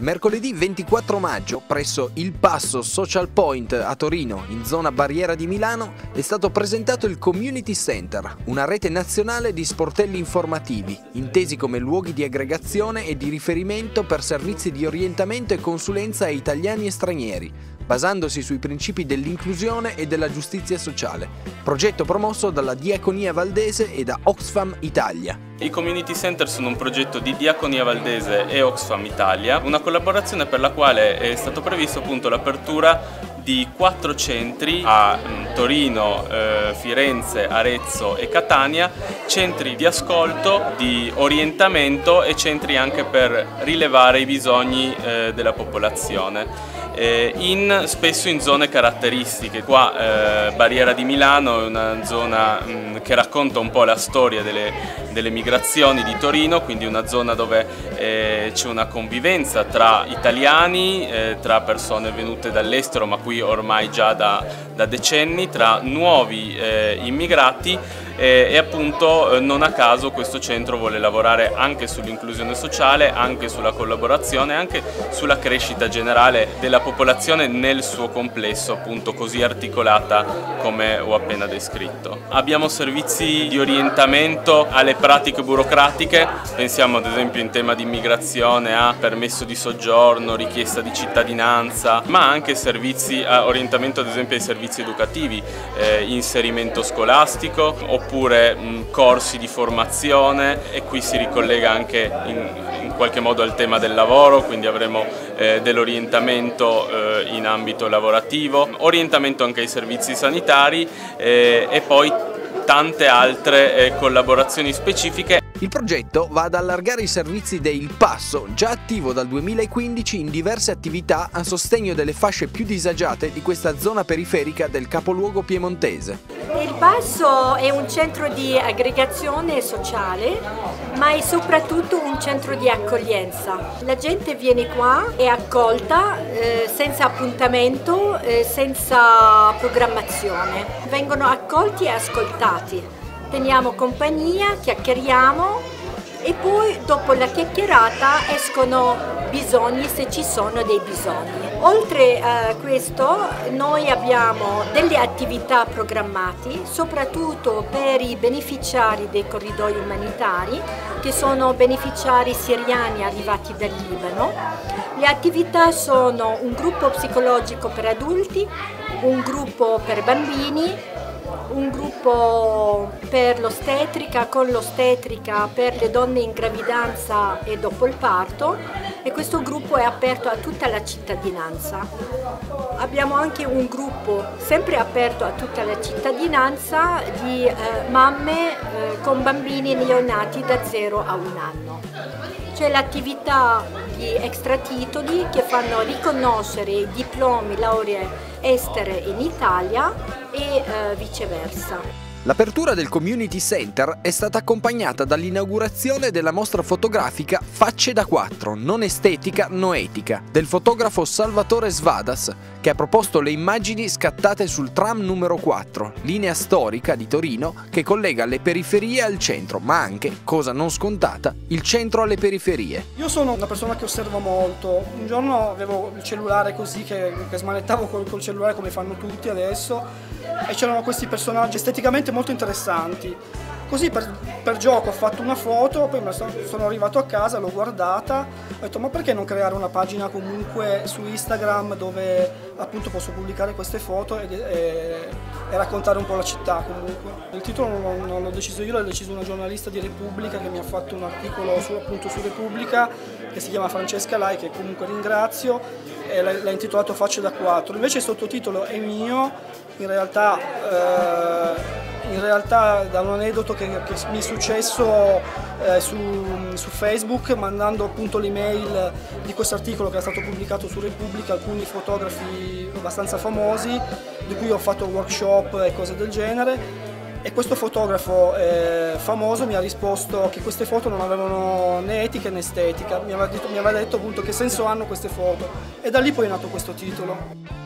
Mercoledì 24 maggio, presso il Passo Social Point a Torino, in zona Barriera di Milano, è stato presentato il Community Center, una rete nazionale di sportelli informativi, intesi come luoghi di aggregazione e di riferimento per servizi di orientamento e consulenza a italiani e stranieri, basandosi sui principi dell'inclusione e della giustizia sociale. Progetto promosso dalla Diaconia Valdese e da Oxfam Italia. I community center sono un progetto di Diaconia Valdese e Oxfam Italia, una collaborazione per la quale è stato previsto appunto l'apertura di quattro centri a mm, Torino, eh, Firenze, Arezzo e Catania, centri di ascolto, di orientamento e centri anche per rilevare i bisogni eh, della popolazione eh, in, spesso in zone caratteristiche. Qua eh, Barriera di Milano è una zona mh, mm, che racconta un po' la storia delle, delle migrazioni di Torino, quindi una zona dove eh, c'è una convivenza tra italiani, eh, tra persone venute dall'estero ma qui ormai già da, da decenni, tra nuovi eh, immigrati e, e appunto eh, non a caso questo centro vuole lavorare anche sull'inclusione sociale, anche sulla collaborazione, anche sulla crescita generale della popolazione nel suo complesso appunto così articolata come ho appena descritto. Abbiamo servizi di orientamento alle pratiche burocratiche, pensiamo ad esempio in tema di immigrazione a permesso di soggiorno, richiesta di cittadinanza, ma anche servizi a orientamento ad esempio ai servizi educativi, eh, inserimento scolastico mh, corsi di formazione e qui si ricollega anche in, in qualche modo al tema del lavoro, quindi avremo eh, dell'orientamento eh, in ambito lavorativo, orientamento anche ai servizi sanitari eh, e poi tante altre eh, collaborazioni specifiche. Il progetto va ad allargare i servizi del Passo, già attivo dal 2015 in diverse attività a sostegno delle fasce più disagiate di questa zona periferica del capoluogo piemontese. Il Passo è un centro di aggregazione sociale, ma è soprattutto un centro di accoglienza. La gente viene qua, è accolta eh, senza appuntamento, eh, senza programmazione. Vengono accolti e ascoltati teniamo compagnia, chiacchieriamo e poi dopo la chiacchierata escono bisogni se ci sono dei bisogni. Oltre a questo noi abbiamo delle attività programmate soprattutto per i beneficiari dei corridoi umanitari che sono beneficiari siriani arrivati dal Libano. Le attività sono un gruppo psicologico per adulti, un gruppo per bambini, un gruppo per l'ostetrica, con l'ostetrica per le donne in gravidanza e dopo il parto e questo gruppo è aperto a tutta la cittadinanza. Abbiamo anche un gruppo sempre aperto a tutta la cittadinanza di eh, mamme eh, con bambini neonati da 0 a 1 anno. C'è l'attività di extratitoli che fanno riconoscere i diplomi, lauree estere in Italia e eh, viceversa. L'apertura del Community Center è stata accompagnata dall'inaugurazione della mostra fotografica Facce da quattro, non estetica, no etica, del fotografo Salvatore Svadas, che ha proposto le immagini scattate sul tram numero 4, linea storica di Torino che collega le periferie al centro, ma anche, cosa non scontata, il centro alle periferie. Io sono una persona che osserva molto. Un giorno avevo il cellulare così che, che smanettavo col, col cellulare come fanno tutti adesso e c'erano questi personaggi esteticamente molto interessanti. Così per, per, gioco ho fatto una foto, poi sono arrivato a casa, l'ho guardata, ho detto ma perché non creare una pagina comunque su Instagram dove appunto posso pubblicare queste foto e, e, e raccontare un po' la città comunque. Il titolo non, non l'ho deciso io, l'ha deciso una giornalista di Repubblica che mi ha fatto un articolo su, appunto su Repubblica che si chiama Francesca Lai che comunque ringrazio e l'ha intitolato Facce da 4. Invece il sottotitolo è mio, in realtà... Eh, in realtà da un aneddoto che, che mi è successo eh, su, su, Facebook mandando appunto l'email di questo articolo che è stato pubblicato su Repubblica alcuni fotografi abbastanza famosi di cui ho fatto workshop e cose del genere. E questo fotografo eh, famoso mi ha risposto che queste foto non avevano né etica né estetica, mi aveva, detto, mi aveva detto appunto che senso hanno queste foto. E da lì poi è nato questo titolo.